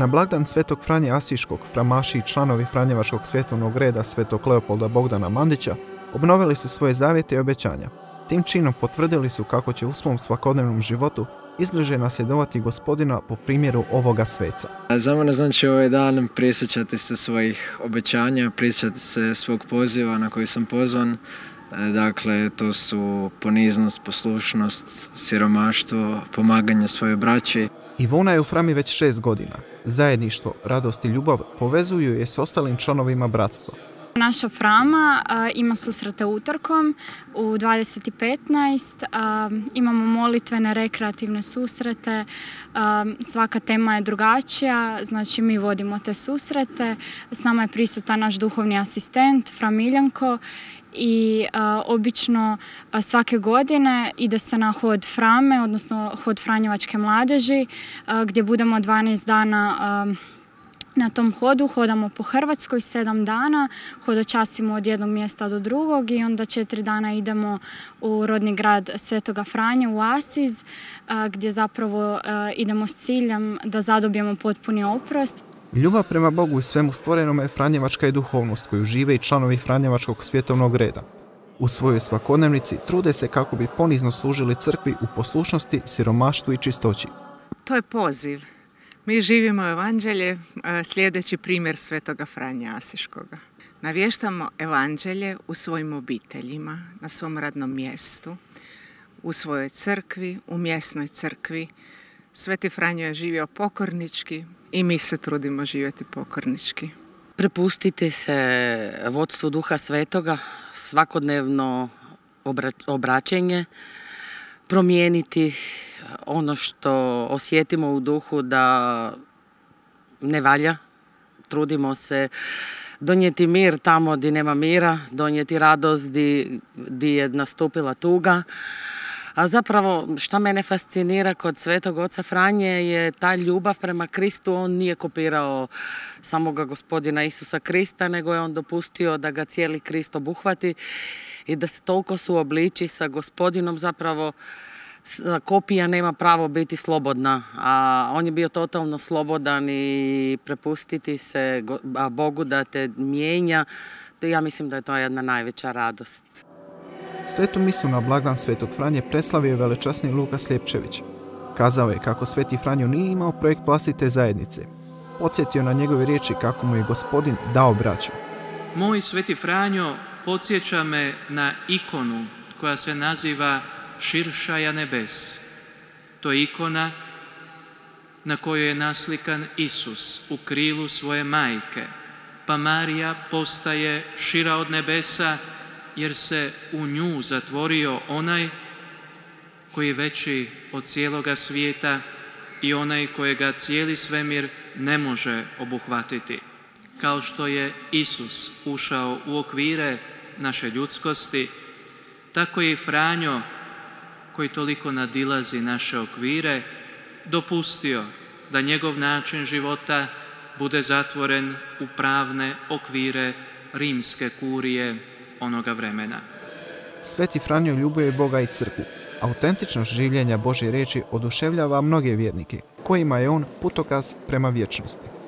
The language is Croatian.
Na blagdan Svetog Franje Asiškog, framaši i članovi Franjevačkog svjetovnog reda Svetog Leopolda Bogdana Mandića obnovili su svoje zavjete i obećanja. Tim činom potvrdili su kako će u svom svakodnevnom životu izbliže nasjedovati gospodina po primjeru ovoga sveca. Za mene znači ovaj dan prisjećati se svojih obećanja, prisjećati se svog poziva na koji sam pozvan. Dakle, to su poniznost, poslušnost, siromaštvo, pomaganje svojoj braći. Ivona je u Frami već šest godina. Zajedništvo, radost i ljubav povezuju je s ostalim članovima bratstva. Naša Frama ima susrete utorkom u 20.15. Imamo molitvene rekreativne susrete. Svaka tema je drugačija, znači mi vodimo te susrete. S nama je prisutan naš duhovni asistent, Fra Miljanko i obično svake godine ide se na hod Frame, odnosno hod Franjevačke mladeži, gdje budemo 12 dana na tom hodu. Hodamo po Hrvatskoj sedam dana, hodočastimo od jednog mjesta do drugog i onda četiri dana idemo u rodni grad Svetoga Franje u Asiz, gdje zapravo idemo s ciljem da zadobijemo potpuni oprost. Ljubav prema Bogu i svemu stvorenome je Franjevačka i duhovnost koju žive i članovi Franjevačkog svjetovnog reda. U svojoj svakodnevnici trude se kako bi ponizno služili crkvi u poslušnosti, siromaštvu i čistoći. To je poziv. Mi živimo evanđelje sljedeći primjer svetoga Franja Asiškoga. Navještamo evanđelje u svojim obiteljima, na svom radnom mjestu, u svojoj crkvi, u mjesnoj crkvi. Sveti Franjo je živio pokornički, i mi se trudimo živjeti pokornički. Prepustiti se vodstvu Duha Svetoga, svakodnevno obraćenje, promijeniti ono što osjetimo u duhu da ne valja. Trudimo se donijeti mir tamo gdje nema mira, donijeti radost gdje je nastupila tuga. A zapravo što mene fascinira kod Svetog Oca Franje je ta ljubav prema Kristu. On nije kopirao samoga gospodina Isusa Krista, nego je on dopustio da ga cijeli Krist obuhvati i da se toliko suobliči sa gospodinom zapravo kopija nema pravo biti slobodna, a on je bio totalno slobodan i prepustiti se Bogu da te mijenja, ja mislim da je to jedna najveća radost. Svetu misu na blagdan Svetog Franje preslavio je velečasni Luka Sljepčević. Kazao je kako Sveti Franjo nije imao projekt vlastite zajednice. Podsjetio na njegove riječi kako mu je gospodin dao braću. Moj Sveti Franjo podsjeća me na ikonu koja se naziva Širšaja nebes. To je ikona na kojoj je naslikan Isus u krilu svoje majke, pa Marija postaje šira od nebesa jer se u nju zatvorio onaj koji je veći od cijeloga svijeta i onaj kojega cijeli svemir ne može obuhvatiti. Kao što je Isus ušao u okvire naše ljudskosti, tako je i Franjo, koji toliko nadilazi naše okvire, dopustio da njegov način života bude zatvoren u pravne okvire rimske kurije onoga vremena. Sveti Franjo ljubuje Boga i crku. Autentičnost življenja Božje reči oduševljava mnoge vjernike, kojima je on putokaz prema vječnosti.